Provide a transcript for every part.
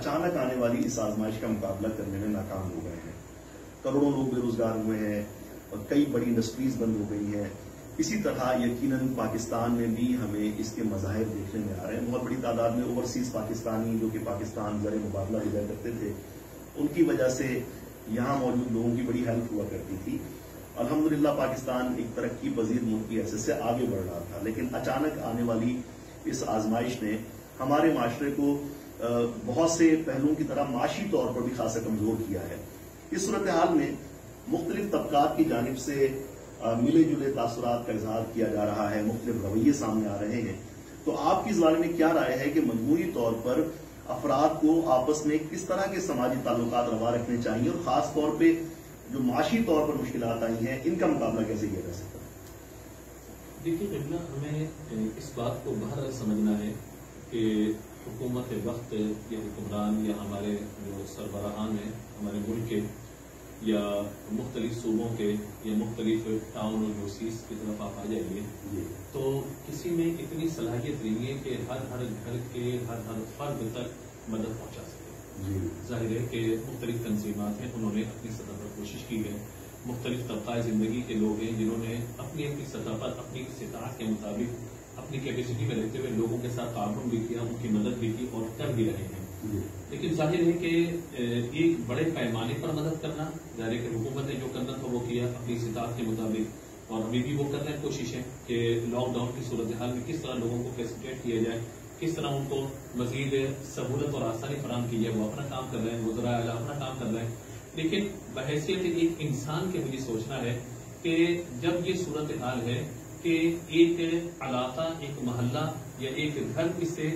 अचानक आने वाली इस आजमाइश का मुकाबला करने में नाकाम हो गए हैं। करोड़ों लोग बेरोजगार हुए हैं और कई बड़ी इंडस्ट्रीज़ बंद हो गई हैं। इसी तरह यकीनन पाकिस्तान में भी हमें इसके मजाहिर देखने में आ रहे हैं। बहुत बड़ी तादाद में ओवरसीज पाकिस्तानी जो कि पाकिस्तान जर मुकाबला दिया करते थे, उनकी वजह से यहाँ मौजूद लोगों की बड़ी हेल्प हुआ करती थी। अल्हम्दुलिल्लाह पाकिस्तान एक तरक्की पजीर मुल्क की हैसियत से आगे बढ़ रहा था, लेकिन अचानक आने वाली इस आजमाइश ने हमारे माशरे को बहुत से पहलुओं की तरह माशी तौर पर भी खासा कमज़ोर किया है। इस सूरत हाल में मुख्तलिफ़ तबकात की जानब से मिले जुले तासुरात का इजहार किया जा रहा है, मुख्तलिफ़ रवैये सामने आ रहे हैं। तो आपकी इस बारे में क्या राय है कि मजमूरी तौर पर अफराद को आपस में किस तरह के समाजी ताल्लुक रवा रखने चाहिए और खास तौर पर जो माशी तौर पर मुश्किल आई हैं, इनका मुकाबला कैसे किया जा सकता है? देखिए हमें इस बात को बहर समझना है कि हुकूमत वक्त या हुक्मरान या हमारे जो सरबराहान हैं हमारे मुल्क के या मुख्तलिफ़ सूबों के या मुख्तलिफ़ टाउन और यूसीस की तरफ़ आप आ जाइए। तो किसी में इतनी सलाहियत नहीं है कि हर हर घर के हर हर फर्द तक मदद पहुँचा सके। ज़ाहिर है कि मुख्तलिफ़ तनजीमत हैं उन्होंने अपनी सतह पर कोशिश की है। मुख्तलिफ़ तबका ज़िंदगी के लोग हैं जिन्होंने अपनी अपनी सतह पर अपनी सितात के मुताबिक अपनी कैपेसिटी में रहते हुए लोगों के साथ ताउन भी किया उनकी मदद भी की और कर भी रहे हैं। लेकिन ज़ाहिर है कि एक बड़े पैमाने पर मदद करना ज़ाहिर कि हुकूमत ने जो करना था वो किया अपनी सितात के मुताबिक और अभी भी वो कर रहे हैं कोशिशें कि लॉकडाउन की सूरत हाल में किस तरह लोगों को फैसिलिटेट किया जाए किस तरह उनको मजीद सहूलत और आसानी फराम की जाए वो अपना काम कर रहे हैं वजरा अपना काम कर रहे हैं। लेकिन बहसीत एक इंसान के मुझे सोचना है कि जब ये सूरत हाल है कि एक इलाका एक मोहल्ला या एक घर इससे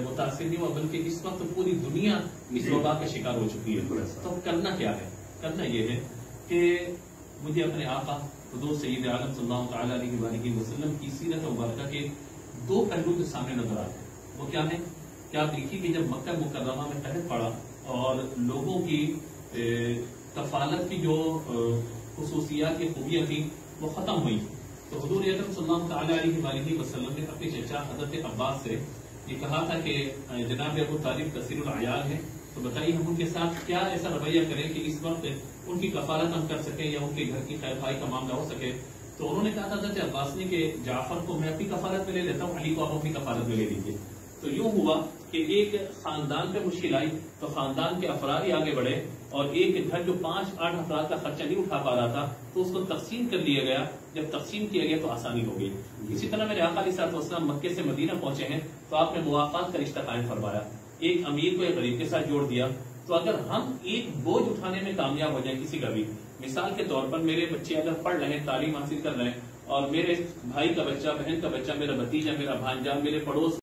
मुतासर नहीं हुआ बल्कि इस वक्त पूरी दुनिया इस वबा का शिकार हो चुकी है। तो करना क्या है? करना यह है कि मुझे अपने आपा हदूर सईद आलम सल्लल्लाहु वसल्लम की सीरत मुबारक के दो पहलू के सामने नज़र आते हैं। वो क्या है? क्या आप देखिए कि जब मक्का मुकर्रमा में कहत पड़ा और लोगों की कफालत की जो खसूसियात की खूबियाँ थी वो खत्म हुई। तो हजूर अकरम ने अपने चचा हज़रत अब्बास से ये कहा था कि जनाब अबू तालिब कसीर आयाल है तो बताइए हम उनके साथ क्या ऐसा रवैया करें कि इस वक्त उनकी कफालत हम कर सके या उनके घर की खैर भाई का मामला हो सके? तो उन्होंने कहा था हज़रत अब्बास ने कि जाफ़र को मैं अपनी कफालत में ले लेता हूँ, अली को आप अपनी कफालत में ले लीजिए। तो यूँ हुआ कि एक खानदान पे मुश्किल आई तो खानदान के अफराद ही आगे बढ़े और एक घर जो पाँच आठ अफराद का खर्चा नहीं उठा पा रहा था तो उसको तकसीम कर लिया गया। जब तकसीम किया गया तो आसानी हो गई। इसी तरह मेरे अकाली साहब मक्के से मदीना पहुँचे हैं तो आपने मुआफात का रिश्ता कायम फरमाया। एक अमीर को एक गरीब के साथ जोड़ दिया। तो अगर हम एक बोझ उठाने में कामयाब हो जाए किसी का भी, मिसाल के तौर पर मेरे बच्चे अगर पढ़ रहे हैं, तालीम हासिल कर रहे हैं, और मेरे भाई का बच्चा, बहन का बच्चा, मेरा भतीजा, मेरा भांजा, मेरे पड़ोस